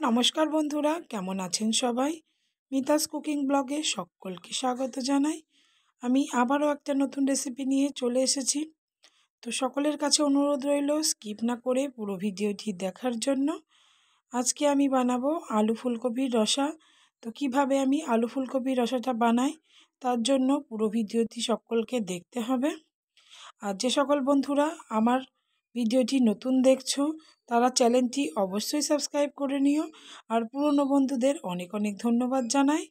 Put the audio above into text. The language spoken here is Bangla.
নমস্কার বন্ধুরা, কেমন আছেন সবাই? মিতাস কুকিং ব্লগে সকলকে স্বাগত জানাই। আমি আবারও একটা নতুন রেসিপি নিয়ে চলে এসেছি। তো সকলের কাছে অনুরোধ রইল স্কিপ না করে পুরো ভিডিওটি দেখার জন্য। আজকে আমি বানাবো আলু ফুলকপির রসা। তো কীভাবে আমি আলু ফুলকপির রসাটা বানাই, তার জন্য পুরো ভিডিওটি সকলকে দেখতে হবে। আর যে সকল বন্ধুরা আমার ভিডিওটি নতুন দেখছ তারা চ্যানেলটি অবশ্যই সাবস্ক্রাইব করে নিও। আর পুরনো বন্ধুদের অনেক অনেক ধন্যবাদ জানাই।